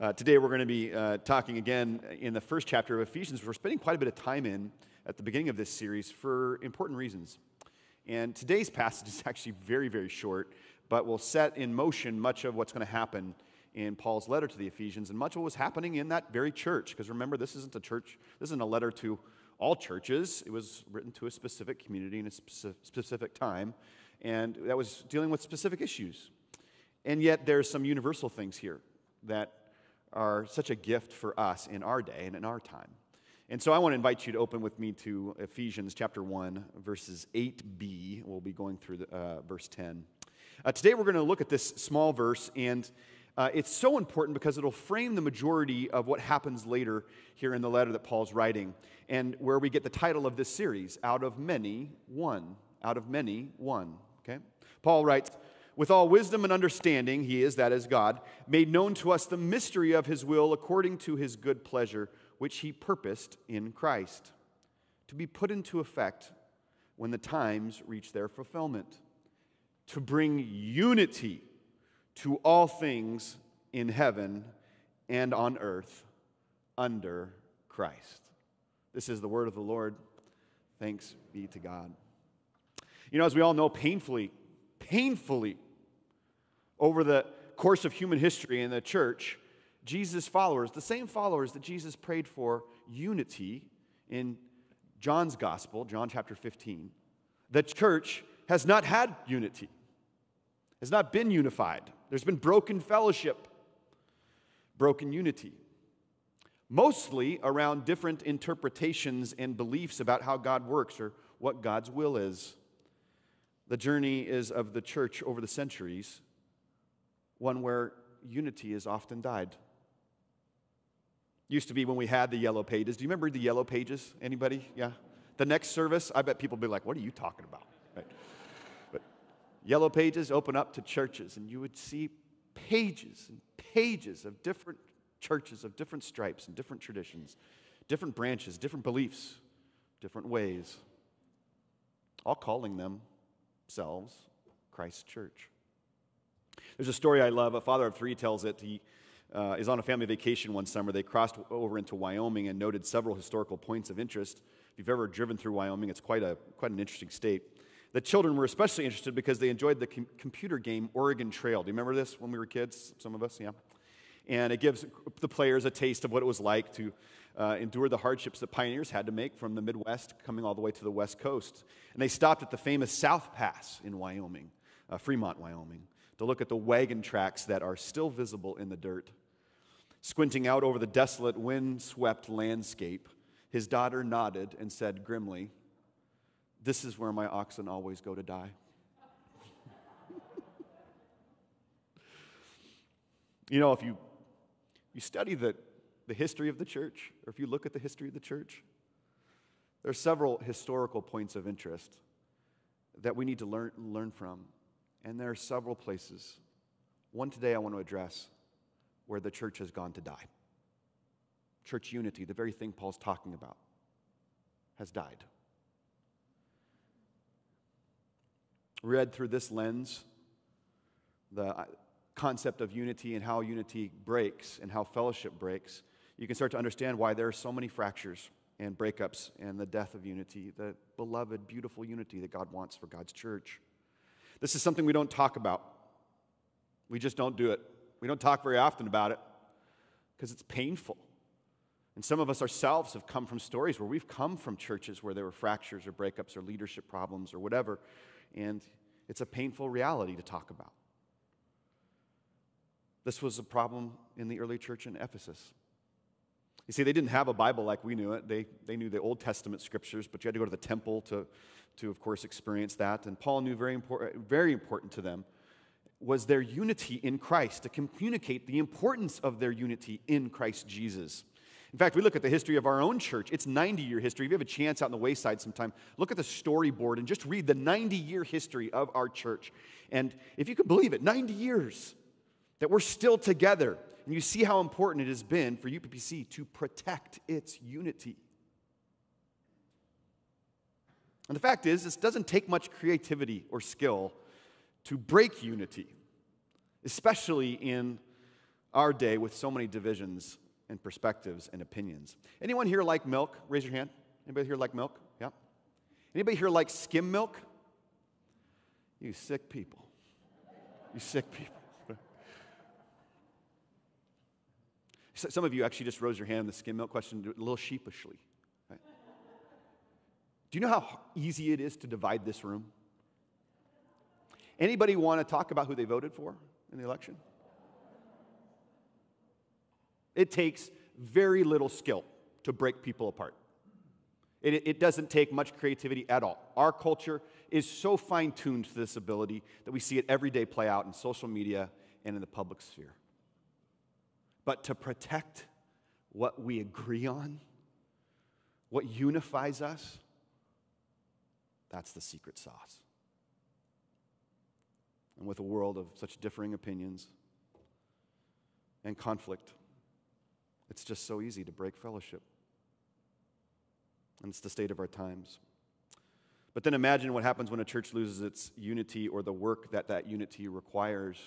Uh, today we're going to be uh, talking again in the first chapter of Ephesians. We're spending quite a bit of time in at the beginning of this series for important reasons. And today's passage is actually very, very short, but will set in motion much of what's going to happen in Paul's letter to the Ephesians and much of what was happening in that very church. Because remember, this isn't a church, this isn't a letter to all churches. It was written to a specific community in a specific time, and that was dealing with specific issues. And yet, there's some universal things here that are such a gift for us in our day and in our time. And so I want to invite you to open with me to Ephesians chapter 1, verses 8b. We'll be going through the, uh, verse 10. Uh, today we're going to look at this small verse, and uh, it's so important because it'll frame the majority of what happens later here in the letter that Paul's writing, and where we get the title of this series, Out of Many, One. Out of Many, One. Okay? Paul writes, with all wisdom and understanding, he is, that is God, made known to us the mystery of his will according to his good pleasure, which he purposed in Christ, to be put into effect when the times reach their fulfillment, to bring unity to all things in heaven and on earth under Christ. This is the word of the Lord. Thanks be to God. You know, as we all know, painfully, painfully, over the course of human history in the church, Jesus' followers, the same followers that Jesus prayed for unity in John's gospel, John chapter 15, the church has not had unity, has not been unified. There's been broken fellowship, broken unity, mostly around different interpretations and beliefs about how God works or what God's will is. The journey is of the church over the centuries one where unity has often died. Used to be when we had the yellow pages. Do you remember the yellow pages? Anybody? Yeah. The next service, I bet people will be like, "What are you talking about?" Right. But yellow pages open up to churches, and you would see pages and pages of different churches of different stripes and different traditions, different branches, different beliefs, different ways, all calling Christ's church. There's a story I love. A father of three tells it. He uh, is on a family vacation one summer. They crossed over into Wyoming and noted several historical points of interest. If you've ever driven through Wyoming, it's quite, a, quite an interesting state. The children were especially interested because they enjoyed the com- computer game Oregon Trail. Do you remember this when we were kids? Some of us, yeah. And it gives the players a taste of what it was like to uh, endure the hardships that pioneers had to make from the Midwest coming all the way to the West Coast. And they stopped at the famous South Pass in Wyoming, uh, Fremont, Wyoming to look at the wagon tracks that are still visible in the dirt. Squinting out over the desolate, wind-swept landscape, his daughter nodded and said grimly, This is where my oxen always go to die. you know, if you, you study the, the history of the church, or if you look at the history of the church, there are several historical points of interest that we need to learn, learn from. And there are several places. One today I want to address where the church has gone to die. Church unity, the very thing Paul's talking about, has died. Read through this lens, the concept of unity and how unity breaks and how fellowship breaks, you can start to understand why there are so many fractures and breakups and the death of unity, the beloved, beautiful unity that God wants for God's church. This is something we don't talk about. We just don't do it. We don't talk very often about it because it's painful. And some of us ourselves have come from stories where we've come from churches where there were fractures or breakups or leadership problems or whatever, and it's a painful reality to talk about. This was a problem in the early church in Ephesus. You see, they didn't have a Bible like we knew it. They, they knew the Old Testament scriptures, but you had to go to the temple to, to, of course, experience that. And Paul knew very important, very important to them was their unity in Christ, to communicate the importance of their unity in Christ Jesus. In fact, we look at the history of our own church. It's 90 year history. If you have a chance out on the wayside sometime, look at the storyboard and just read the 90 year history of our church. And if you could believe it, 90 years that we're still together and you see how important it has been for UPPC to protect its unity. And the fact is, this doesn't take much creativity or skill to break unity, especially in our day with so many divisions and perspectives and opinions. Anyone here like milk? Raise your hand. Anybody here like milk? Yeah. Anybody here like skim milk? You sick people. You sick people. Some of you actually just rose your hand the skim milk question a little sheepishly. Right? Do you know how easy it is to divide this room? Anybody want to talk about who they voted for in the election? It takes very little skill to break people apart. It, it doesn't take much creativity at all. Our culture is so fine tuned to this ability that we see it every day play out in social media and in the public sphere. But to protect what we agree on, what unifies us, that's the secret sauce. And with a world of such differing opinions and conflict, it's just so easy to break fellowship. And it's the state of our times. But then imagine what happens when a church loses its unity or the work that that unity requires.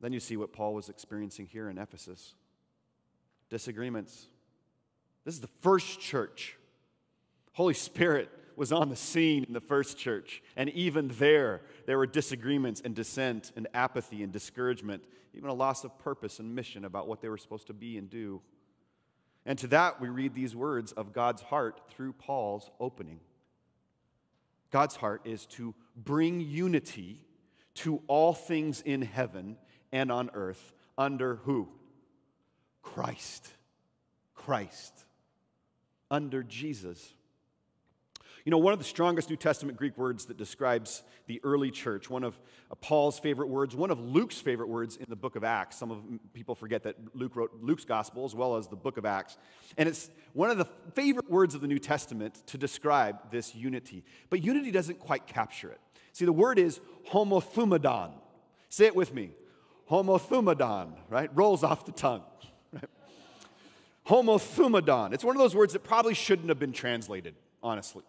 Then you see what Paul was experiencing here in Ephesus disagreements. This is the first church. Holy Spirit was on the scene in the first church. And even there, there were disagreements and dissent and apathy and discouragement, even a loss of purpose and mission about what they were supposed to be and do. And to that, we read these words of God's heart through Paul's opening. God's heart is to bring unity to all things in heaven and on earth under who? Christ. Christ. Under Jesus. You know, one of the strongest New Testament Greek words that describes the early church, one of uh, Paul's favorite words, one of Luke's favorite words in the book of Acts. Some of people forget that Luke wrote Luke's gospel as well as the book of Acts. And it's one of the favorite words of the New Testament to describe this unity. But unity doesn't quite capture it. See, the word is homothumadon. Say it with me. Homothumadon, right? Rolls off the tongue. Right? Homothumadon. It's one of those words that probably shouldn't have been translated, honestly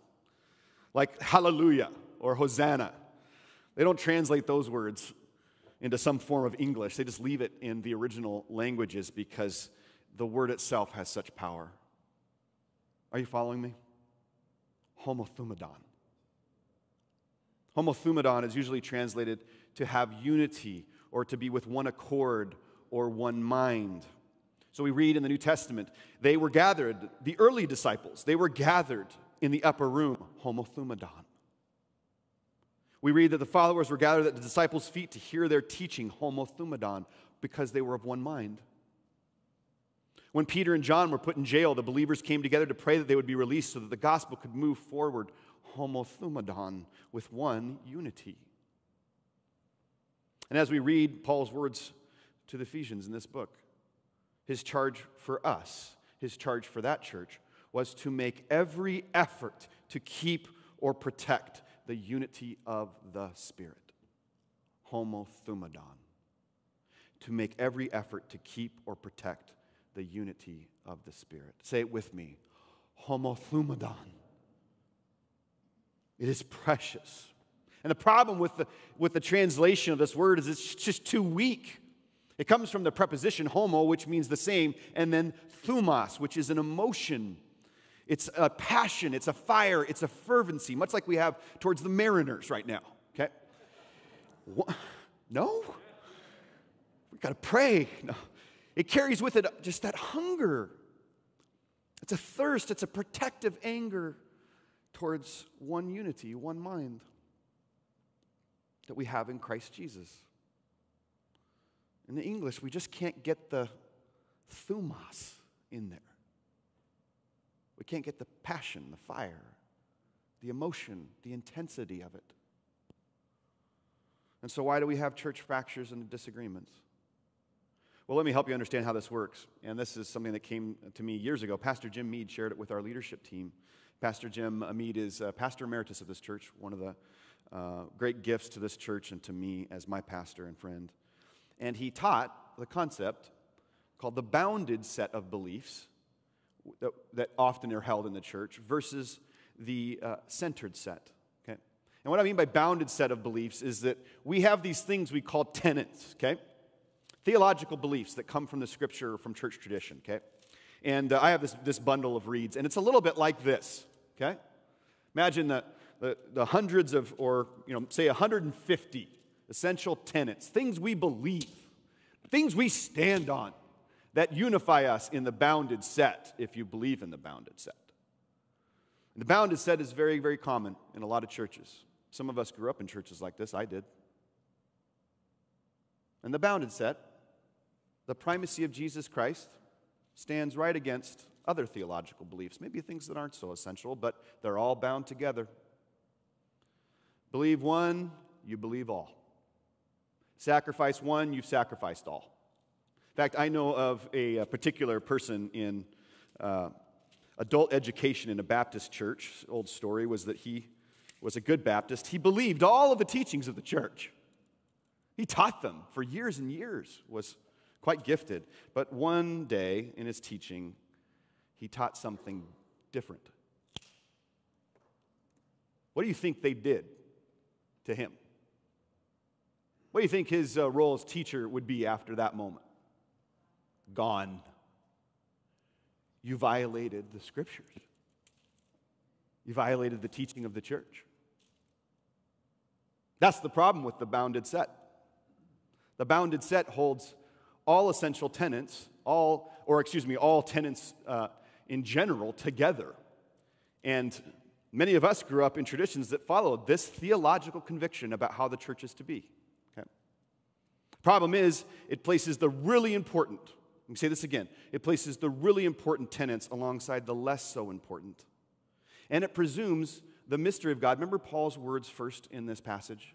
like hallelujah or hosanna. They don't translate those words into some form of English, they just leave it in the original languages because the word itself has such power. Are you following me? Homothumadon. Homothumadon is usually translated to have unity or to be with one accord or one mind. So we read in the New Testament, they were gathered, the early disciples, they were gathered in the upper room, homothumadon. We read that the followers were gathered at the disciples' feet to hear their teaching, homothumadon, because they were of one mind. When Peter and John were put in jail, the believers came together to pray that they would be released so that the gospel could move forward, homothumadon, with one unity. And as we read Paul's words to the Ephesians in this book, his charge for us, his charge for that church, was to make every effort to keep or protect the unity of the Spirit. Homothumadon. To make every effort to keep or protect the unity of the Spirit. Say it with me. Homothumadon. It is precious. And the problem with the, with the translation of this word is it's just too weak. It comes from the preposition homo, which means the same, and then thumos, which is an emotion it's a passion, it's a fire, it's a fervency, much like we have towards the mariners right now, okay? What? No? We've got to pray. No. It carries with it just that hunger. It's a thirst, it's a protective anger towards one unity, one mind that we have in Christ Jesus. In the English, we just can't get the thumos in there. We can't get the passion, the fire, the emotion, the intensity of it. And so, why do we have church fractures and disagreements? Well, let me help you understand how this works. And this is something that came to me years ago. Pastor Jim Mead shared it with our leadership team. Pastor Jim Mead is uh, pastor emeritus of this church, one of the uh, great gifts to this church and to me as my pastor and friend. And he taught the concept called the bounded set of beliefs that, that often are held in the church versus the uh, centered set. Okay? And what I mean by bounded set of beliefs is that we have these things we call tenets, okay? theological beliefs that come from the scripture or from church tradition, okay? And uh, I have this, this bundle of reeds, and it's a little bit like this, okay? Imagine the, the, the hundreds of, or, you know, say 150 essential tenets, things we believe, things we stand on that unify us in the bounded set, if you believe in the bounded set. And the bounded set is very, very common in a lot of churches. Some of us grew up in churches like this, I did. And the bounded set, the primacy of Jesus Christ, stands right against other theological beliefs, maybe things that aren't so essential, but they're all bound together. Believe one, you believe all. Sacrifice one, you've sacrificed all. In fact, I know of a, a particular person in uh, adult education in a Baptist church. Old story was that he was a good Baptist. He believed all of the teachings of the church. He taught them for years and years, was quite gifted. But one day in his teaching, he taught something different. What do you think they did to him? What do you think his uh, role as teacher would be after that moment? Gone. You violated the scriptures. You violated the teaching of the church. That's the problem with the bounded set. The bounded set holds all essential tenets, all, or excuse me, all tenets uh, in general together. And many of us grew up in traditions that followed this theological conviction about how the church is to be. Okay? Problem is, it places the really important, let me say this again, it places the really important tenets alongside the less so important. And it presumes the mystery of God. Remember Paul's words first in this passage?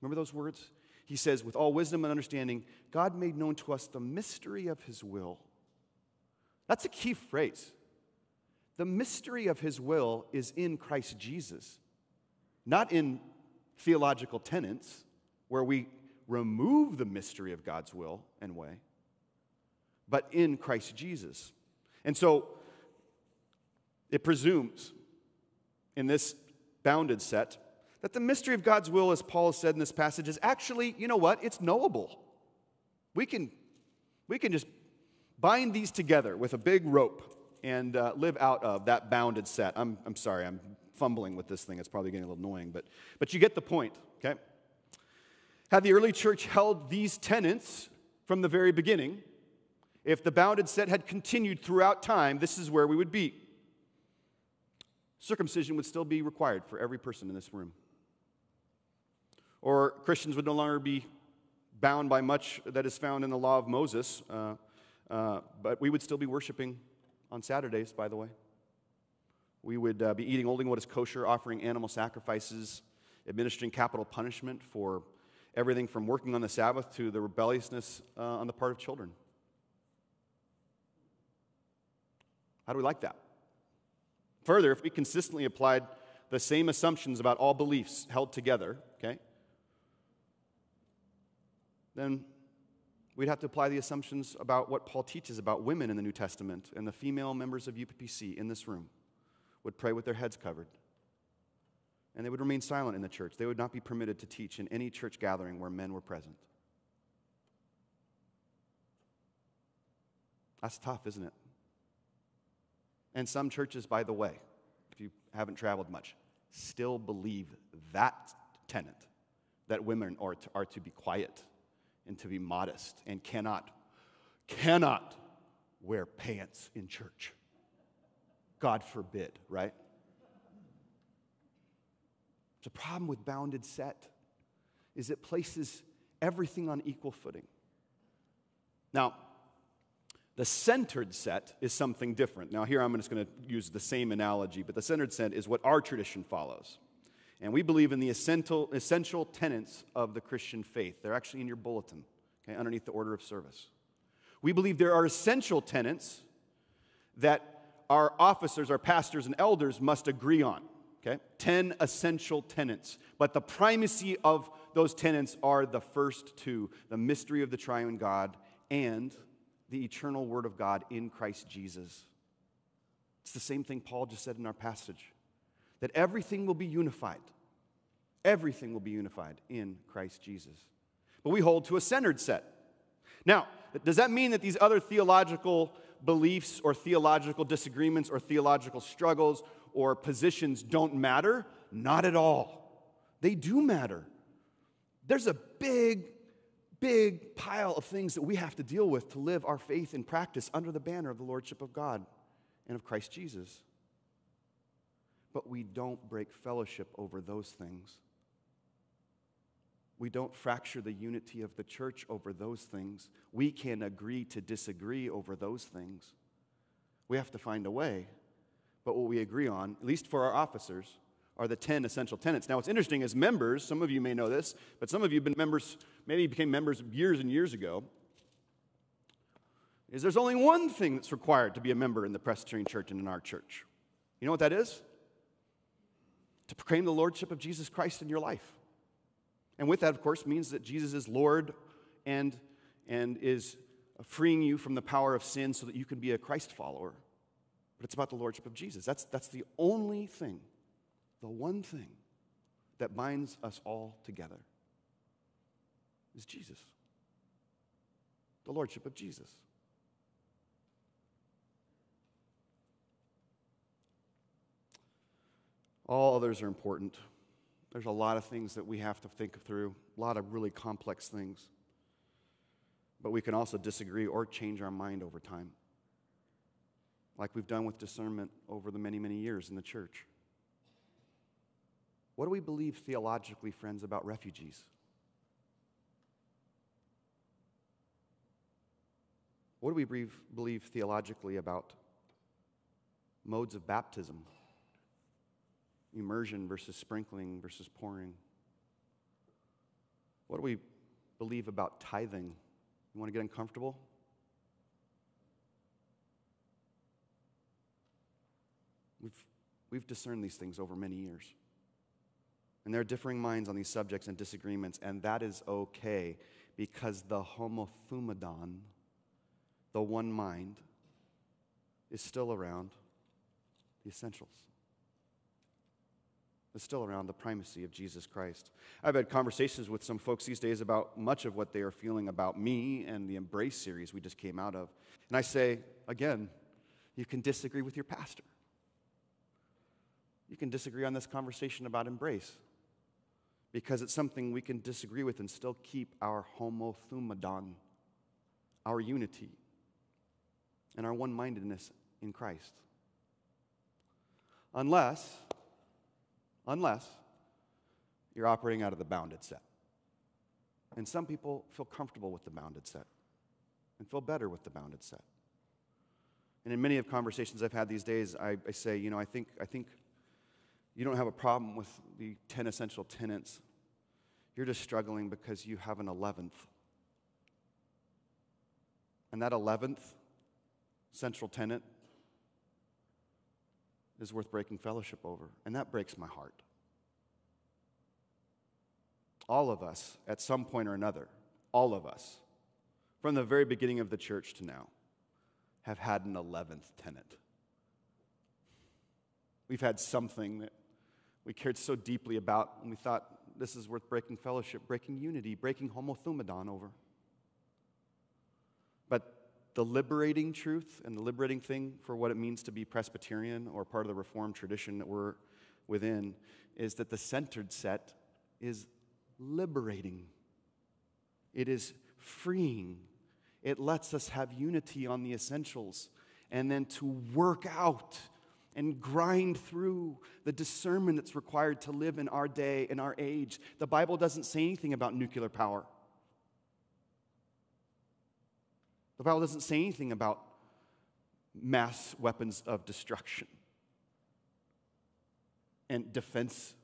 Remember those words? He says, with all wisdom and understanding, God made known to us the mystery of his will. That's a key phrase. The mystery of his will is in Christ Jesus, not in theological tenets where we remove the mystery of God's will and way, but in Christ Jesus. And so it presumes in this bounded set that the mystery of God's will, as Paul said in this passage, is actually, you know what? It's knowable. We can, we can just bind these together with a big rope and uh, live out of that bounded set. I'm, I'm sorry, I'm fumbling with this thing. It's probably getting a little annoying, but, but you get the point, okay? Had the early church held these tenets from the very beginning, if the bounded set had continued throughout time, this is where we would be. Circumcision would still be required for every person in this room or Christians would no longer be bound by much that is found in the law of Moses, uh, uh, but we would still be worshiping on Saturdays, by the way. We would uh, be eating only what is kosher, offering animal sacrifices, administering capital punishment for everything from working on the Sabbath to the rebelliousness uh, on the part of children. How do we like that? Further, if we consistently applied the same assumptions about all beliefs held together, okay, then we'd have to apply the assumptions about what Paul teaches about women in the New Testament and the female members of UPPC in this room would pray with their heads covered. And they would remain silent in the church. They would not be permitted to teach in any church gathering where men were present. That's tough, isn't it? And some churches, by the way, if you haven't traveled much, still believe that tenet that women are to, are to be quiet and to be modest and cannot, cannot wear pants in church. God forbid, right? The problem with bounded set is it places everything on equal footing. Now, the centered set is something different. Now, here I'm just going to use the same analogy, but the centered set is what our tradition follows. And we believe in the essential, essential tenets of the Christian faith. They're actually in your bulletin, okay, underneath the order of service. We believe there are essential tenets that our officers, our pastors, and elders must agree on. Okay? 10 essential tenets. But the primacy of those tenets are the first two the mystery of the triune God and the eternal Word of God in Christ Jesus. It's the same thing Paul just said in our passage that everything will be unified. Everything will be unified in Christ Jesus. But we hold to a centered set. Now, does that mean that these other theological beliefs or theological disagreements or theological struggles or positions don't matter? Not at all. They do matter. There's a big, big pile of things that we have to deal with to live our faith in practice under the banner of the Lordship of God and of Christ Jesus. But we don't break fellowship over those things. We don't fracture the unity of the church over those things. We can agree to disagree over those things. We have to find a way. But what we agree on, at least for our officers, are the 10 essential tenets. Now, what's interesting is members, some of you may know this, but some of you have been members, maybe became members years and years ago, is there's only one thing that's required to be a member in the Presbyterian Church and in our church. You know what that is? To proclaim the Lordship of Jesus Christ in your life. And with that, of course, means that Jesus is Lord and, and is freeing you from the power of sin so that you can be a Christ follower. But it's about the Lordship of Jesus. That's, that's the only thing, the one thing that binds us all together is Jesus, the Lordship of Jesus. All others are important. There's a lot of things that we have to think through, a lot of really complex things. But we can also disagree or change our mind over time, like we've done with discernment over the many, many years in the church. What do we believe theologically, friends, about refugees? What do we believe, theologically about modes of baptism? Immersion versus sprinkling versus pouring? What do we believe about tithing? You want to get uncomfortable? We've, we've discerned these things over many years. And there are differing minds on these subjects and disagreements, and that is okay because the homothumadon, the one mind, is still around the essentials is still around the primacy of Jesus Christ. I've had conversations with some folks these days about much of what they are feeling about me and the Embrace series we just came out of. And I say, again, you can disagree with your pastor. You can disagree on this conversation about Embrace because it's something we can disagree with and still keep our homothumadon, our unity, and our one mindedness in Christ. Unless unless you're operating out of the bounded set. And some people feel comfortable with the bounded set and feel better with the bounded set. And in many of conversations I've had these days, I, I say, you know, I think, I think you don't have a problem with the 10 essential tenets. You're just struggling because you have an 11th. And that 11th central tenet is worth breaking fellowship over. And that breaks my heart. All of us, at some point or another, all of us, from the very beginning of the church to now, have had an 11th tenet. We've had something that we cared so deeply about, and we thought this is worth breaking fellowship, breaking unity, breaking homothumadon over. The liberating truth and the liberating thing for what it means to be Presbyterian or part of the Reformed tradition that we're within is that the centered set is liberating, it is freeing. It lets us have unity on the essentials and then to work out and grind through the discernment that's required to live in our day, in our age. The Bible doesn't say anything about nuclear power. The Bible doesn't say anything about mass weapons of destruction and defense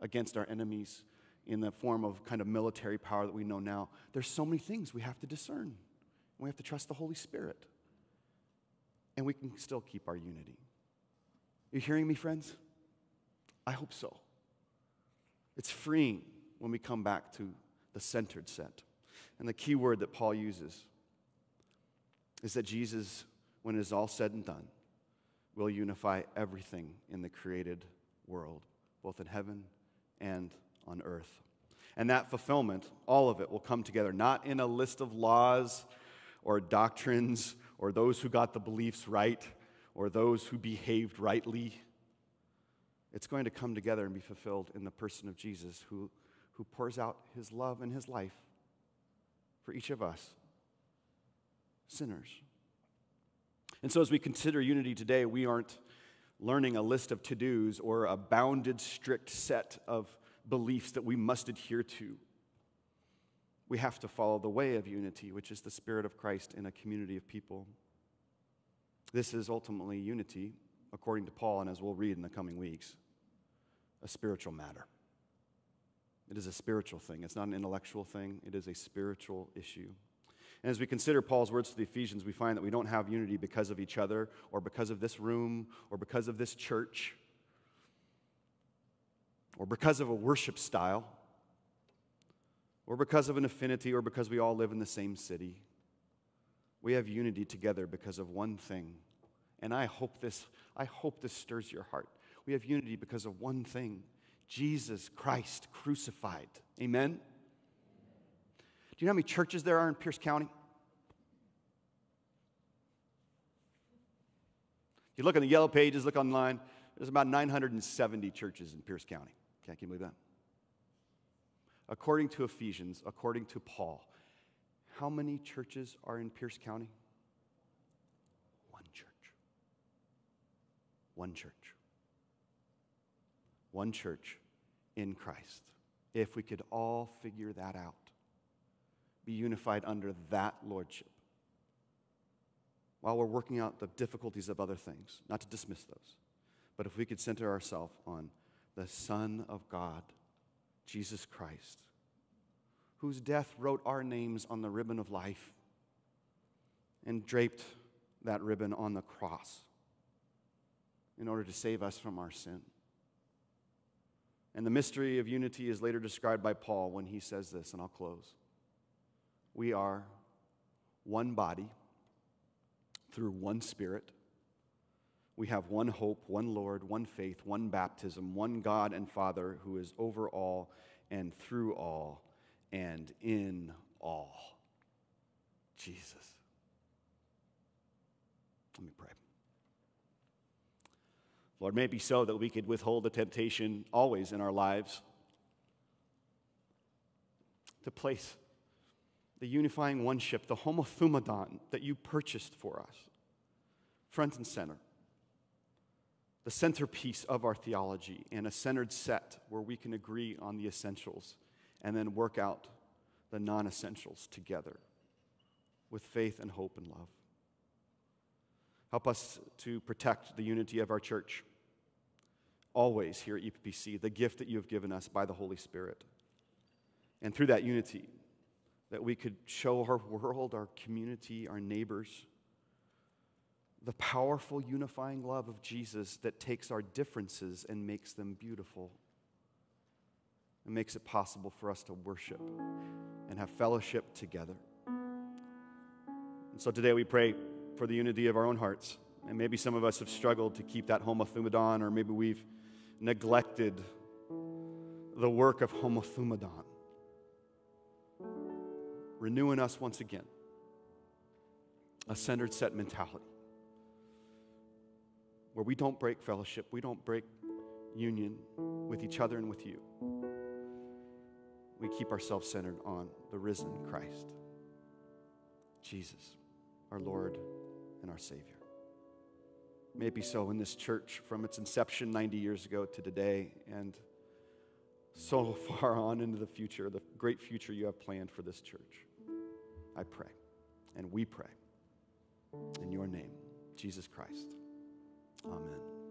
against our enemies in the form of kind of military power that we know now. There's so many things we have to discern. We have to trust the Holy Spirit. And we can still keep our unity. You hearing me, friends? I hope so. It's freeing when we come back to the centered set. And the key word that Paul uses is that Jesus, when it is all said and done, will unify everything in the created world, both in heaven and on earth. And that fulfillment, all of it, will come together, not in a list of laws or doctrines or those who got the beliefs right or those who behaved rightly. It's going to come together and be fulfilled in the person of Jesus who, who pours out his love and his life for each of us, sinners. And so, as we consider unity today, we aren't learning a list of to dos or a bounded, strict set of beliefs that we must adhere to. We have to follow the way of unity, which is the Spirit of Christ in a community of people. This is ultimately unity, according to Paul, and as we'll read in the coming weeks, a spiritual matter. It is a spiritual thing. It's not an intellectual thing, it is a spiritual issue. And as we consider Paul's words to the Ephesians, we find that we don't have unity because of each other, or because of this room, or because of this church, or because of a worship style, or because of an affinity, or because we all live in the same city. We have unity together because of one thing. And I hope this, I hope this stirs your heart. We have unity because of one thing Jesus Christ crucified. Amen? Do you know how many churches there are in Pierce County? You look on the yellow pages, look online, there's about 970 churches in Pierce County. Can't you believe that? According to Ephesians, according to Paul, how many churches are in Pierce County? One church. One church. One church in Christ. If we could all figure that out, be unified under that lordship, while we're working out the difficulties of other things, not to dismiss those, but if we could center ourselves on the Son of God, Jesus Christ, whose death wrote our names on the ribbon of life and draped that ribbon on the cross in order to save us from our sin. And the mystery of unity is later described by Paul when he says this, and I'll close. We are one body through one Spirit. We have one hope, one Lord, one faith, one baptism, one God and Father who is over all and through all and in all. Jesus. Let me pray. Lord, may it be so that we could withhold the temptation always in our lives to place the unifying oneship, the homothumadon that you purchased for us, front and center, the centerpiece of our theology, and a centered set where we can agree on the essentials and then work out the non essentials together with faith and hope and love. Help us to protect the unity of our church always here at UPPC, the gift that you have given us by the Holy Spirit. And through that unity, that we could show our world, our community, our neighbors, the powerful unifying love of Jesus that takes our differences and makes them beautiful. and makes it possible for us to worship and have fellowship together. And so today we pray for the unity of our own hearts. And maybe some of us have struggled to keep that homothumadon, or maybe we've neglected the work of homothumadon, renewing us once again a centered set mentality where we don't break fellowship, we don't break union with each other and with you. We keep ourselves centered on the risen Christ, Jesus, our Lord and our Savior. May it be so in this church from its inception 90 years ago to today and so far on into the future, the great future you have planned for this church. I pray, and we pray in your name, Jesus Christ. Amen.